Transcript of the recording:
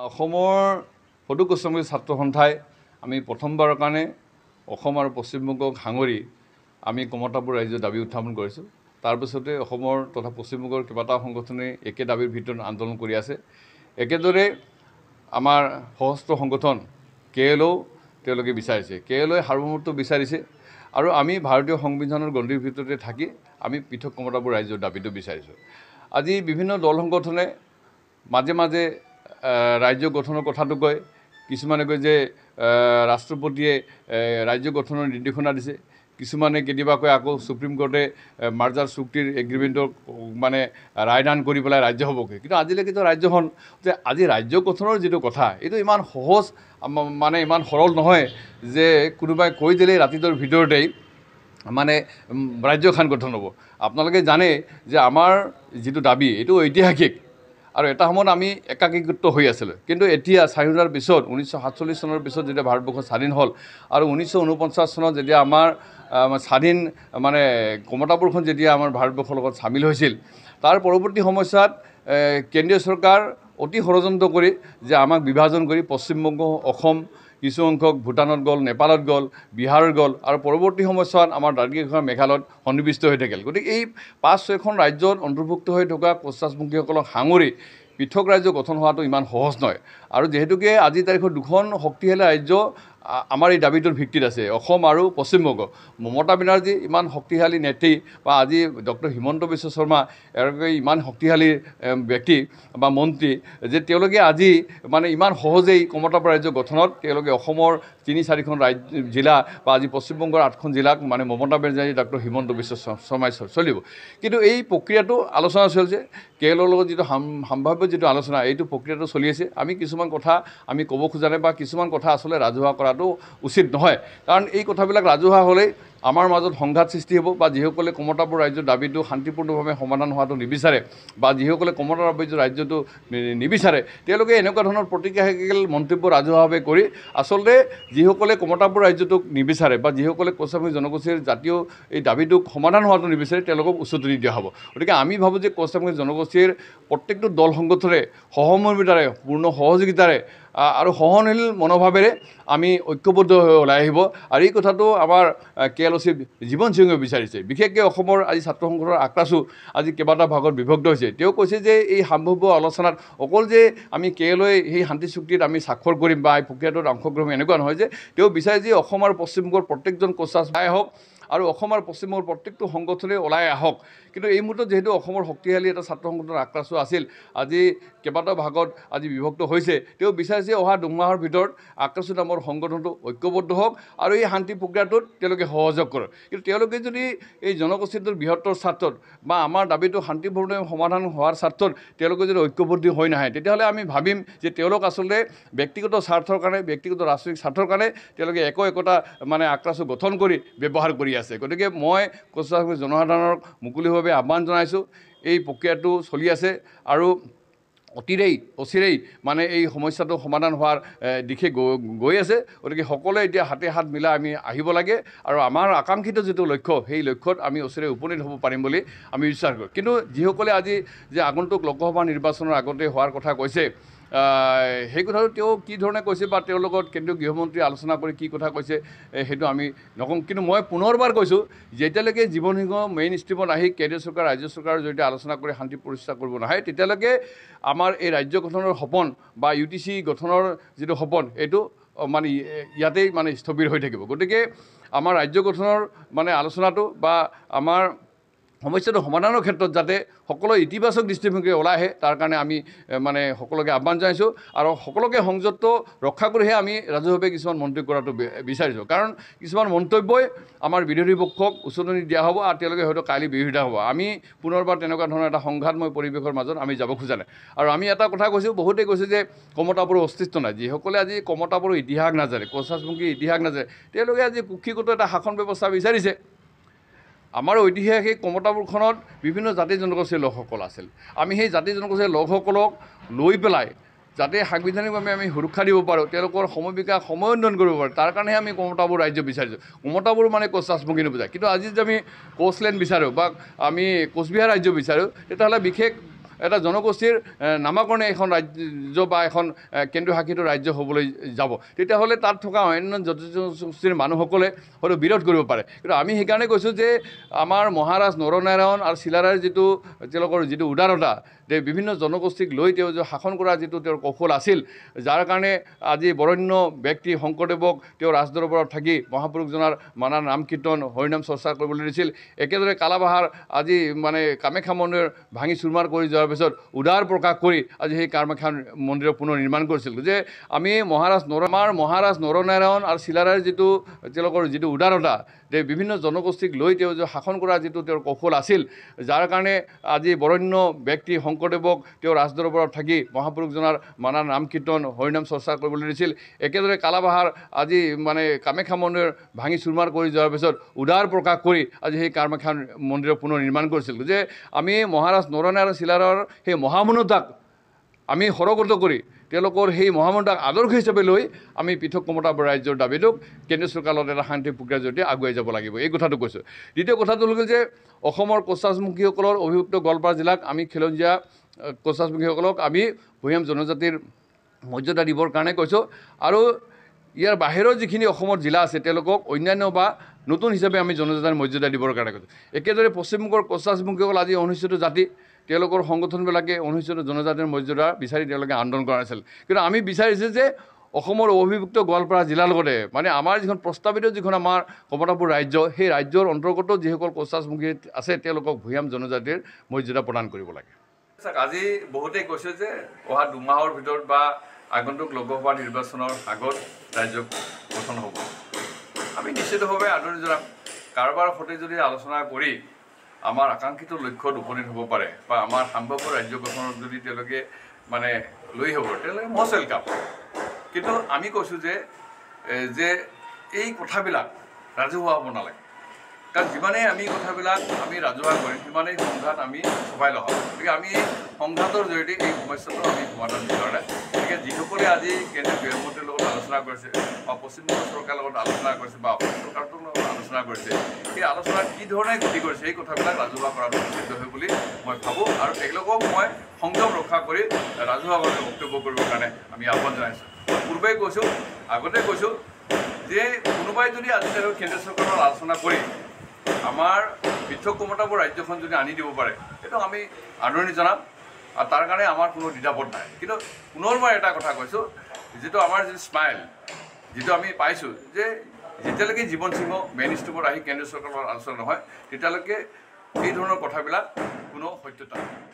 অসমৰ সদু কৌশলমী ছাত্ৰ সন্থাই আমি প্ৰথমবাৰৰ কাৰণে অসম আৰু পশ্চিমবংগক সাঙুৰি আমি কমতাপুৰ ৰাজ্যৰ দাবী উত্থাপন কৰিছোঁ। তাৰপিছতে অসমৰ তথা পশ্চিমবংগৰ কেইবাটাও সংগঠনে একে দাবীৰ ভিতৰত আন্দোলন কৰি আছে। একেদৰে আমাৰ সশস্ত্ৰ সংগঠন কে এল অ' তেওঁলোকে বিচাৰিছে। কে এল অ'ই সাৰ্বভৌমত্ব বিচাৰিছে আৰু আমি ভাৰতীয় সংবিধানৰ গণ্ডিৰ ভিতৰতে থাকি আমি পৃথক কমতাপুৰ ৰাজ্যৰ দাবীটো বিচাৰিছোঁ। আজি বিভিন্ন দল সংগঠনে মাজে মাজে ৰাজ্য গঠনৰ কথাটো কয়। কিছুমানে কয় যে ৰাষ্ট্ৰপতিয়ে ৰাজ্য গঠনৰ নিৰ্দেশনা দিছে। কিছুমানে কেতিয়াবা কয় আকৌ সুপ্ৰিম কোৰ্টে মাৰ্জাৰ চুক্তিৰ এগ্ৰিমেণ্টৰ মানে ৰায়দান কৰি পেলাই ৰাজ্য হ'বগৈ। কিন্তু আজিলৈকেতো ৰাজ্যখন যে আজি ৰাজ্য গঠনৰ যিটো কথা এইটো ইমান সহজ মানে ইমান সৰল নহয় যে কোনোবাই কৈ দিলেই ৰাতিটোৰ ভিতৰতেই মানে ৰাজ্যখন গঠন হ'ব। আপোনালোকে জানে যে আমাৰ যিটো দাবী এইটো ঐতিহাসিক। আৰু এটা সময়ত আমি একাকীকৃত হৈ আছিলোঁ। কিন্তু এতিয়া স্বাধীনতাৰ পিছত ঊনৈছশ সাতচল্লিছ চনৰ পিছত যেতিয়া ভাৰতবৰ্ষ স্বাধীন হ'ল আৰু ঊনৈছশ ঊনপঞ্চাছ চনত যেতিয়া আমাৰ স্বাধীন মানে কমতাপুৰখন যেতিয়া আমাৰ ভাৰতবৰ্ষৰ লগত চামিল হৈছিল তাৰ পৰৱৰ্তী সময়ছোৱাত কেন্দ্ৰীয় চৰকাৰ অতি ষড়যন্ত্ৰ কৰি যে আমাক বিভাজন কৰি পশ্চিমবংগ অসম কিছু ভূটানত গ'ল নেপালত গ'ল বিহাৰত গ'ল আৰু পৰৱৰ্তী সময়ছোৱাত আমাৰ দাৰ্জিলিংখন মেঘালয়ত সন্নিৱিষ্ট হৈ থাকিল। গতিকে এই পাঁচ ছয়খন ৰাজ্যত অন্তৰ্ভুক্ত হৈ থকা কোচাছমুখীসকলক সাঙুৰি পৃথক ৰাজ্য গঠন হোৱাটো ইমান সহজ নহয়। আৰু যিহেতুকে আজিৰ তাৰিখত দুখন শক্তিশালী ৰাজ্য আমাৰ এই দাবীটোৰ ভিত্তিত আছে। অসম আৰু পশ্চিমবংগ মমতা বেনাৰ্জী ইমান শক্তিশালী নেত্ৰী বা আজি ডক্টৰ হিমন্ত বিশ্ব শৰ্মা এওঁলোকে ইমান শক্তিশালী ব্যক্তি বা মন্ত্ৰী যে তেওঁলোকে আজি মানে ইমান সহজেই কমতাপুৰ ৰাজ্য গঠনত তেওঁলোকে অসমৰ তিনি চাৰিখন ৰাজ্য জিলা বা আজি পশ্চিমবংগৰ আঠখন জিলাক মানে মমতা বেনাৰ্জী ডক্টৰ হিমন্ত বিশ্ব শৰ্মাই চলিব। কিন্তু এই প্ৰক্ৰিয়াটো আলোচনা চলিছে কেৰলৰ লগত যিটো সাম- সম্ভাৱ্য যিটো আলোচনা এইটো প্ৰক্ৰিয়াটো চলি আছে। আমি কিছুমান কথা আমি ক'ব খোজা নাই বা কিছুমান কথা আচলতে ৰাজহুৱা কৰাটো উচিত নহয়। কাৰণ এই কথাবিলাক ৰাজহুৱা হ'লেই আমাৰ মাজত সংঘাত সৃষ্টি হ'ব বা যিসকলে কমতাপুৰ ৰাজ্যৰ দাবীটো শান্তিপূৰ্ণভাৱে সমাধান হোৱাটো নিবিচাৰে বা যিসকলে ৰাজ্যৰ ৰাজ্যটো নিবিচাৰে তেওঁলোকে এনেকুৱা ধৰণৰ প্ৰতিক্ৰিয়াশীল মন্তব্য ৰাজহুৱাভাৱে কৰি আচলতে যিসকলে কমতাপুৰ ৰাজ্যটোক নিবিচাৰে বা যিসকলে কৌচামী জনগোষ্ঠীৰ জাতীয় এই দাবীটোক সমাধান হোৱাটো নিবিচাৰে তেওঁলোকক উচতনি দিয়া হ'ব। গতিকে আমি ভাবোঁ যে কৌচামী জনগোষ্ঠীৰ প্ৰত্যেকটো দল সংগঠনে সহমৰ্মিতাৰে পূৰ্ণ সহযোগিতাৰে আৰু সহনশীল মনোভাৱেৰে আমি ঐক্যবদ্ধ হৈ ওলাই আহিব। আৰু এই কথাটো আমাৰ কে এল অ' চি জীৱন সিঙে বিচাৰিছে। বিশেষকৈ অসমৰ আজি ছাত্ৰ সংসদৰ আক্ৰাছো আজি কেইবাটা ভাগত বিভক্ত হৈছে। তেওঁ কৈছে যে এই সম্ভাৱ্য আলোচনাত অকল যে আমি কে এল অ'ই সেই শান্তি চুক্তিত আমি স্বাক্ষৰ কৰিম বা এই প্ৰক্ৰিয়াটোত অংশগ্ৰহণ এনেকুৱা নহয় যে তেওঁ বিচাৰে যে অসম আৰু পশ্চিমবংগৰ প্ৰত্যেকজন কোচাছ ভাই হওক আৰু অসম আৰু পশ্চিমবংগৰ প্ৰত্যেকটো সংগঠনে ওলাই আহক। কিন্তু এই মুহূৰ্তত যিহেতু অসমৰ শক্তিশালী এটা ছাত্ৰ সংগঠনৰ আক্ৰাছো আছিল আজি কেইবাটাও ভাগত আজি বিভক্ত হৈছে। তেওঁ বিচাৰিছে অহা দুমাহৰ ভিতৰত আক্ৰাছো নামৰ সংগঠনটো ঐক্যবদ্ধ হওক আৰু এই শান্তি প্ৰক্ৰিয়াটোত তেওঁলোকে সহযোগ কৰক। কিন্তু তেওঁলোকে যদি এই জনগোষ্ঠীটোৰ বৃহত্তৰ স্বাৰ্থত বা আমাৰ দাবীটো শান্তিপূৰ্ণ সমাধান হোৱাৰ স্বাৰ্থত তেওঁলোকে যদি ঐক্যবদ্ধ হৈ নাহে তেতিয়াহ'লে আমি ভাবিম যে তেওঁলোক আচলতে ব্যক্তিগত স্বাৰ্থৰ কাৰণে ব্যক্তিগত ৰাজনৈতিক স্বাৰ্থৰ কাৰণে তেওঁলোকে একো একোটা মানে আক্ৰাছো গঠন কৰি ব্যৱহাৰ কৰি আছে। গতিকে মই কোচাছামী জনসাধাৰণক মুকলিভাৱে আহ্বান জনাইছোঁ। এই প্ৰক্ৰিয়াটো চলি আছে আৰু অতিৰেই অচিৰেই মানে এই সমস্যাটো সমাধান হোৱাৰ দিশে গ- আছে। গতিকে সকলোৱে এতিয়া হাতে হাত মিলাই আমি আহিব লাগে আৰু আমাৰ আকাংক্ষিত যিটো লক্ষ্য সেই লক্ষ্যত আমি অচিৰে উপনীত হ'ব পাৰিম বুলি আমি বিশ্বাস কৰোঁ। কিন্তু যিসকলে আজি যে আগন্তুক লোকসভা নিৰ্বাচনৰ আগতে হোৱাৰ কথা কৈছে সেই কথাটো তেওঁ কি ধৰণে কৈছে বা তেওঁৰ লগত কেন্দ্ৰীয় গৃহমন্ত্ৰীয়ে আলোচনা কৰি কি কথা কৈছে সেইটো আমি নকওঁ। কিন্তু মই পুনৰবাৰ কৈছোঁ যেতিয়ালৈকে জীৱন সিংহ মেইন ষ্ট্ৰীমত আহি কেন্দ্ৰীয় চৰকাৰ ৰাজ্য চৰকাৰৰ জৰিয়তে আলোচনা কৰি শান্তি প্ৰতিষ্ঠা কৰিব নাহে তেতিয়ালৈকে আমাৰ এই ৰাজ্য গঠনৰ সপোন বা ইউ টি চি গঠনৰ যিটো সপোন এইটো মানে ইয়াতেই মানে স্থবিৰ হৈ থাকিব। গতিকে আমাৰ ৰাজ্য গঠনৰ মানে আলোচনাটো বা আমাৰ সমস্যাটো সমাধানৰ ক্ষেত্ৰত যাতে সকলো ইতিবাচক দৃষ্টিভংগী ওলাই আহে তাৰ কাৰণে আমি মানে সকলোকে আহ্বান জনাইছোঁ আৰু সকলোকে সংযত ৰক্ষা কৰিহে আমি ৰাজহুৱাভাৱে কিছুমান মন্তব্য কৰাটো বিচাৰিছোঁ। কাৰণ কিছুমান মন্তব্যই আমাৰ বিৰোধী পক্ষক উচতনি দিয়া হ'ব আৰু তেওঁলোকে হয়তো কাইলৈ বিৰোধিতা হ'ব। আমি পুনৰবাৰ তেনেকুৱা ধৰণৰ এটা সংঘাতময় পৰিৱেশৰ মাজত আমি যাব খোজা নাই। আৰু আমি এটা কথা কৈছোঁ বহুতেই কৈছে যে কমতাপুৰৰ অস্তিত্ব নাই। যিসকলে আজি কমতাপুৰৰ ইতিহাস নাজানে কোচাছমুখীৰ ইতিহাস নাজানে তেওঁলোকে আজি কুক্ষিগত এটা শাসন ব্যৱস্থা বিচাৰিছে। আমাৰ ঐতিহাসিক কমতাপুৰখনত বিভিন্ন জাতি জনগোষ্ঠীৰ লোকসকল আছিল। আমি সেই জাতি জনগোষ্ঠীৰ লোকসকলক লৈ পেলাই যাতে সাংবিধানিকভাৱে আমি সুৰক্ষা দিব পাৰোঁ তেওঁলোকৰ সময় বিকাশ সময় উন্নয়ন কৰিব পাৰোঁ তাৰ কাৰণেহে আমি কমতাপুৰ ৰাজ্য বিচাৰিছোঁ। কমতাপুৰ মানে কোচ ৰাজমুখী নুবুজায় কিন্তু আজি যদি আমি কোচলেণ্ড বিচাৰোঁ বা আমি কোচবিহাৰ ৰাজ্য বিচাৰোঁ তেতিয়াহ'লে বিশেষ এটা জনগোষ্ঠীৰ নামাকৰণে এখন ৰাজ্য বা এখন কেন্দ্ৰীয় শাসিত ৰাজ্য হ'বলৈ যাব। তেতিয়াহ'লে তাত থকা অন্য জনগোষ্ঠীৰ মানুহসকলে হয়তো বিৰোধ কৰিব পাৰে। কিন্তু আমি সেইকাৰণে কৈছোঁ যে আমাৰ মহাৰাজ নৰনাৰায়ণ আৰু চিলাৰায়ৰ যিটো তেওঁলোকৰ যিটো উদাৰতা যে বিভিন্ন জনগোষ্ঠীক লৈ তেওঁ যে শাসন কৰা যিটো তেওঁৰ কৌশল আছিল যাৰ কাৰণে আজি বৰণ্য ব্যক্তি শংকৰদেৱক তেওঁ ৰাজদৰবাৰত থাকি মহাপুৰুষজনাৰ মানা নাম কীৰ্তন হৰিনাম চৰ্চা কৰিবলৈ দিছিল। একেদৰে কালাবাহাৰ আজি মানে কামাখ্যা মন্দিৰ ভাঙি চুৰমাৰ কৰি যোৱাৰ পিছত উদাৰ প্ৰকাশ কৰি আজি সেই কামাখ্যা মন্দিৰৰ পুনৰ নিৰ্মাণ কৰিছিল। যে আমি মহাৰাজ নৰ আমাৰ মহাৰাজ নৰনাৰায়ণ আৰু চিলাৰায়ৰ যিটো তেওঁলোকৰ যিটো উদাৰতা যে বিভিন্ন জনগোষ্ঠীক লৈ তেওঁ যে শাসন কৰা যিটো তেওঁৰ কৌশল আছিল যাৰ কাৰণে আজি বৰণ্য ব্যক্তি শংকৰদেৱক তেওঁ ৰাজদৰবাৰত থাকি মহাপুৰুষজনাৰ মানা নাম কীৰ্তন হৰিনাম চৰ্চা কৰিবলৈ দিছিল একেদৰে কালাবাহাৰ আজি মানে কামাখ্যা মন্দিৰ ভাঙি চুৰমাৰ কৰি যোৱাৰ পিছত উদাৰ প্ৰকাশ কৰি আজি সেই কামাখ্যা মন্দিৰৰ পুনৰ নিৰ্মাণ কৰিছিল। যে আমি মহাৰাজ নৰনাৰায়ণ চিলাৰৰ সেই মহামনুতাক আমি সৰগত কৰি তেওঁলোকৰ সেই মহামন্তাক আদৰ্শ হিচাপে লৈ আমি পৃথক কমতা ৰাজ্যৰ দাবীটোক কেন্দ্ৰীয় চৰকাৰৰ এটা শান্তি প্ৰক্ৰিয়াৰ জৰিয়তে আগুৱাই যাব লাগিব। এই কথাটো কৈছোঁ। দ্বিতীয় কথাটো হ'ল যে অসমৰ কোচাজমুখীসকলৰ অভিভুক্ত গোৱালপাৰা জিলাক আমি খিলঞ্জীয়া কোচাজমুখীসকলক আমি ভৈয়াম জনজাতিৰ মৰ্যাদা দিবৰ কাৰণে কৈছোঁ। আৰু ইয়াৰ বাহিৰৰ যিখিনি অসমৰ জিলা আছে তেওঁলোকক অন্যান্য বা নতুন হিচাপে আমি জনজাতিৰ মৰ্যাদা দিবৰ কাৰণে কৈছোঁ। একেদৰে পশ্চিমবংগৰ কোচাজমুখীসকল আজি অনুসূচিত জাতি তেওঁলোকৰ সংগঠনবিলাকে অনুসূচিত জনজাতিৰ মৰ্যাদা বিচাৰি তেওঁলোকে আন্দোলন কৰা নাছিল। কিন্তু আমি বিচাৰিছোঁ যে অসমৰ অভিভুক্ত গোৱালপাৰা জিলাৰ লগতে মানে আমাৰ যিখন প্ৰস্তাৱিত যিখন আমাৰ কমতাপুৰ ৰাজ্য সেই ৰাজ্যৰ অন্তৰ্গত যিসকল কোচাজমুখী আছে তেওঁলোকক ভৈয়াম জনজাতিৰ মৰ্যাদা প্ৰদান কৰিব লাগে। চাওক আজি বহুতেই কৈছে যে অহা দুমাহৰ ভিতৰত বা আগন্তুক লোকসভা নিৰ্বাচনৰ আগত ৰাজ্য গঠন হ'ব। আমি নিশ্চিতভাৱে আদৰণি জনাম। কাৰোবাৰ সৈতে যদি আলোচনা কৰি আমাৰ আকাংক্ষিত লক্ষ্যত উপনীত হ'ব পাৰে বা আমাৰ সাম্ভাব্য ৰাজ্য গঠনত যদি তেওঁলোকে মানে লৈ হ'ব তেওঁলোকে মষ্ট ৱেলকাম কিন্তু আমি কৈছোঁ যে যে এই কথাবিলাক ৰাজহুৱা হ'ব নালাগে। কাৰণ যিমানেই আমি কথাবিলাক আমি ৰাজহুৱা কৰিম সিমানেই সংঘাত আমি চপাই লওঁ গতিকে আমি এই সংঘাতৰ জৰিয়তে এই সমস্যাটো আমি সমাধান বিচৰা গতিকে যিসকলে আজি কেন্দ্ৰীয় গৃহমন্ত্ৰীৰ লগত আলোচনা কৰিছে বা পশ্চিমবংগ চৰকাৰৰ লগত আলোচনা কৰিছে বা অসম চৰকাৰটোৰ লগত আলোচনা কৰিছে সেই আলোচনাত কি ধৰণে গতি কৰিছে সেই কথাবিলাক ৰাজহুৱা কৰাটো উচিত হয় বুলি মই ভাবোঁ আৰু তেওঁলোকক মই সংযম ৰক্ষা কৰি ৰাজহুৱাভাৱে বক্তব্য কৰিবৰ কাৰণে আমি আহ্বান জনাইছোঁ। পূৰ্বেই কৈছোঁ আগতে কৈছোঁ যে কোনোবাই যদি আজি তেওঁলোকে কেন্দ্ৰীয় চৰকাৰৰ আলোচনা কৰি আমাৰ পৃথক কমতাবোৰ ৰাজ্যখন যদি আনি দিব পাৰে সেইটো আমি আদৰণি জনাম। আৰু তাৰ কাৰণে আমাৰ কোনো দ্বিধাবোধ নাই। কিন্তু পুনৰ মই এটা কথা কৈছোঁ যিটো আমাৰ যিটো স্মাইল যিটো আমি পাইছোঁ যে যেতিয়ালৈকে জীৱন সিংহ মেইন ষ্ট্ৰীমত আহি কেন্দ্ৰীয় চৰকাৰৰ আলোচনা নহয় তেতিয়ালৈকে এই ধৰণৰ কথাবিলাক কোনো সত্যতা নাই।